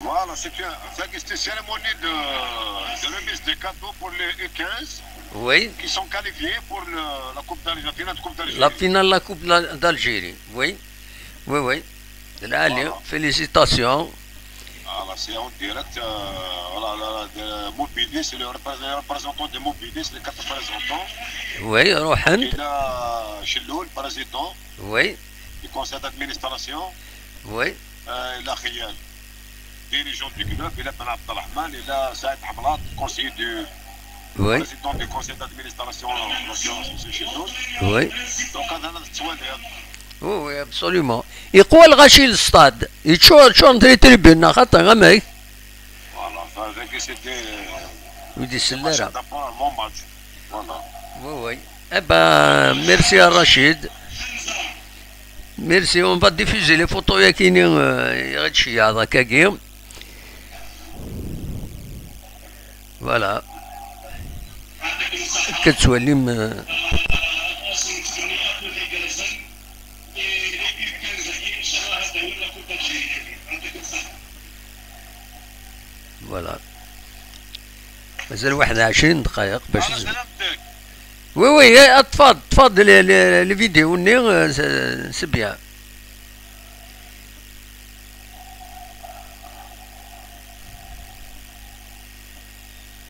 Voilà, c'était une cérémonie de, remise des cadeaux pour les 15 qui sont qualifiés pour la, coupe finale de Coupe d'Algérie. La finale de la Coupe d'Algérie, oui. Oui, oui. Allez, félicitations. Voilà, c'est en direct. Euh, voilà, le représentant de Moubidis, les quatre représentants. Oui, Rohan. Il a Chilou, le président. Oui. Du conseil d'administration. Oui. Euh, il dirigeant du club. Il a Ben Abdelrahman. Il a Saïd Hamlat, conseiller du Oui. président du conseil d'administration en l'occurrence, M. Chiloul. Oui. Donc, on a notre soin d'ailleurs. Oui, oui, absolument. يقوى الغاشي للصطاد يتشو شو تري تربينا خاطر غمي Voilà, ça veut dire que c'était euh, ودي un السلارة bon match. Voilà. Oui, oui. Eh ben, merci à Rachid. Merci, on va diffuser les photos يا كاينين غير شي هذا كاكي فوالا. كتولي فوالا. مازال واحد عشرين دقائق باش. وي وي تفضل تفضل لي فيديو ني سي بيان